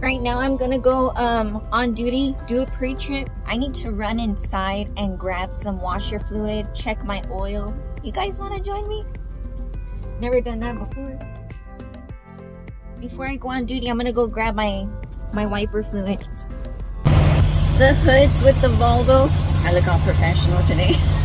Right now I'm gonna go um, on duty, do a pre-trip. I need to run inside and grab some washer fluid, check my oil. You guys wanna join me? Never done that before. Before I go on duty, I'm gonna go grab my, my wiper fluid. The hoods with the Volvo. I look all professional today.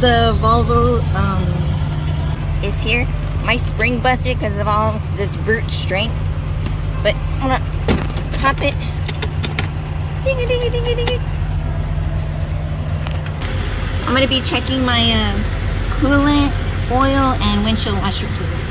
the Volvo um, is here. My spring busted because of all this brute strength. It. Ding a ding a ding a ding. I'm gonna be checking my uh, coolant, oil, and windshield washer fluid.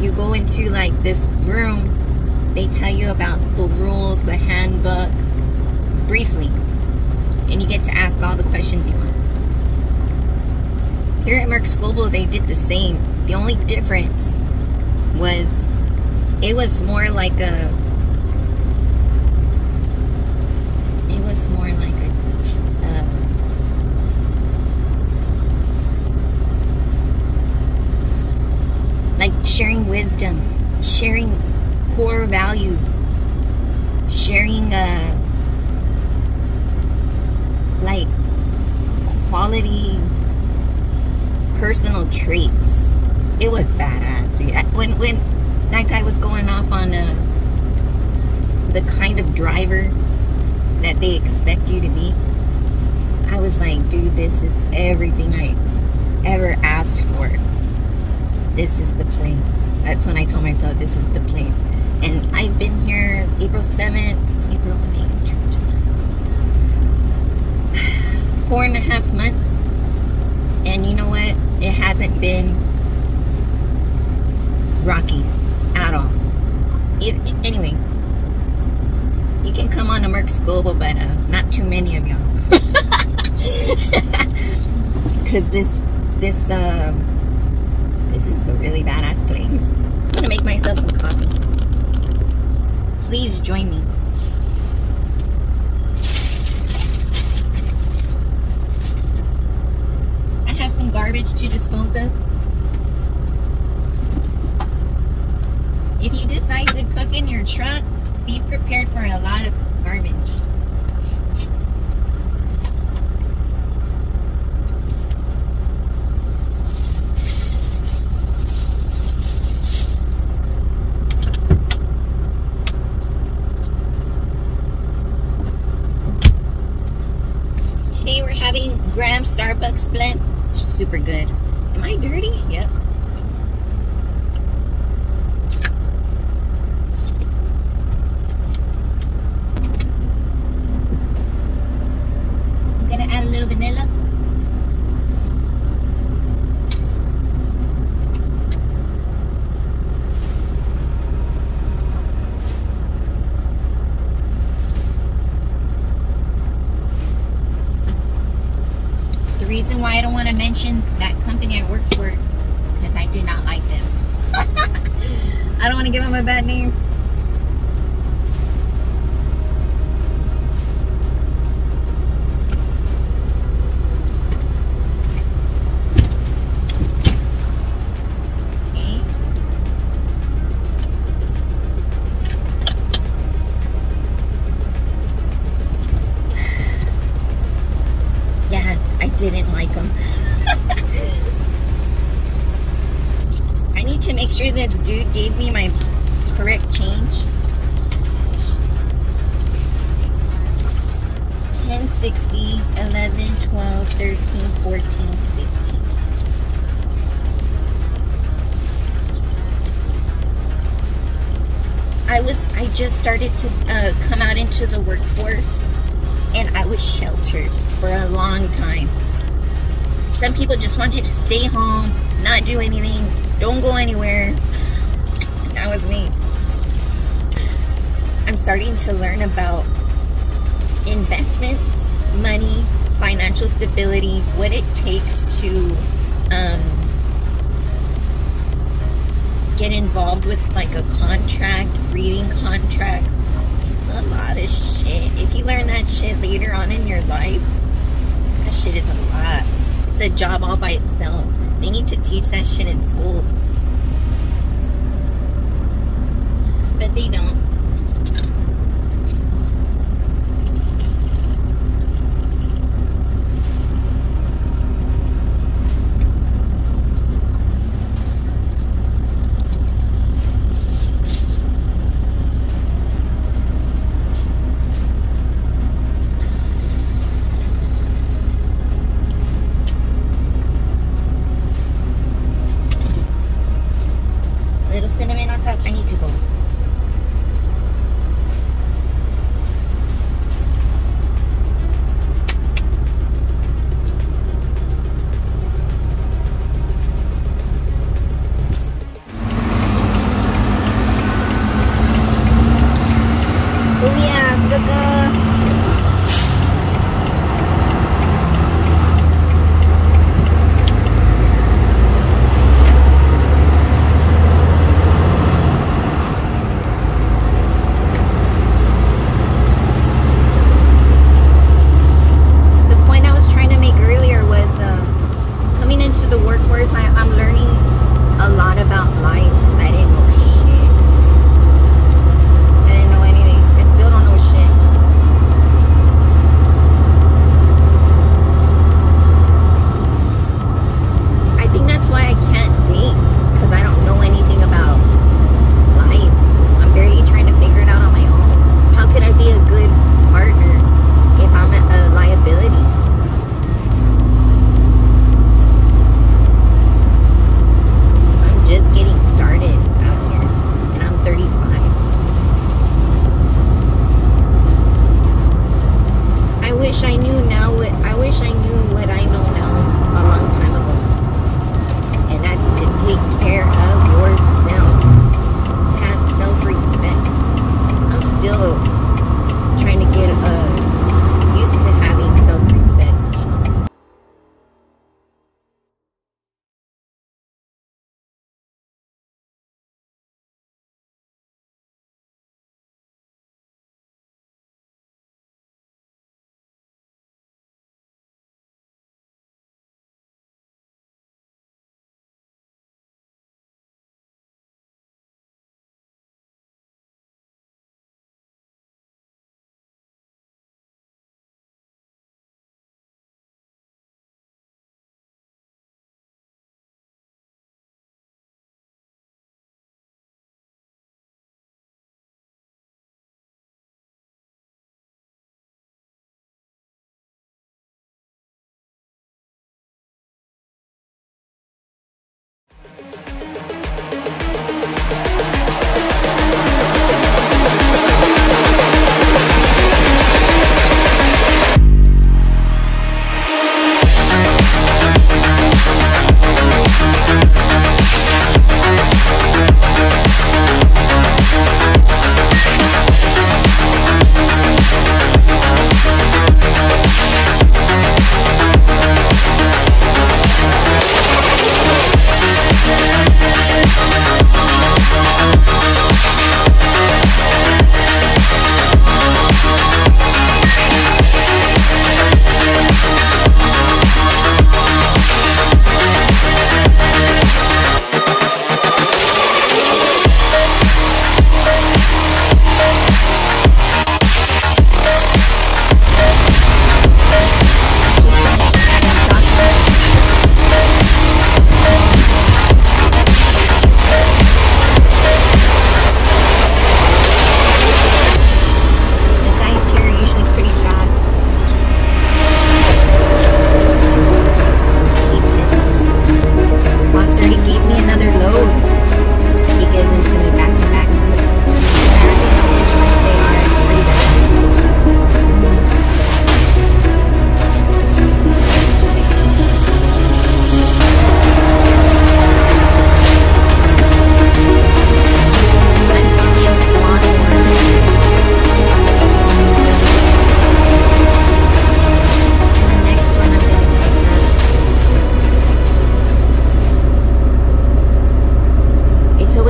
You go into like this room, they tell you about the rules, the handbook, briefly, and you get to ask all the questions you want. Here at Merck's Global, they did the same. The only difference was it was more like a it was more sharing wisdom sharing core values sharing uh like quality personal traits it was badass when when that guy was going off on uh, the kind of driver that they expect you to be. I was like, dude, this is everything I ever asked for. This is the place. That's when I told myself this is the place. And I've been here April 7th, April, May, June, July. Four and a half months. And you know what? It hasn't been rocky at all. It, anyway, you can come on to Merck's Global, but uh, not too many of y'all. Because this, this, um, this is a really badass place. I'm gonna make myself some coffee. Please join me. I have some garbage to dispose of. If you decide to cook in your truck, be prepared for a lot of garbage. Starbucks blend. Super good. Am I dirty? Yep. Gave me my correct change. 10, 60, 11, 12, 13, 14, 15. I was, I just started to uh, come out into the workforce and I was sheltered for a long time. Some people just want you to stay home, not do anything, don't go anywhere. Was me. I'm starting to learn about investments, money, financial stability, what it takes to um, get involved with like a contract, reading contracts. It's a lot of shit. If you learn that shit later on in your life, that shit is a lot. It's a job all by itself. They need to teach that shit in schools. But they don't.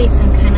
always some kind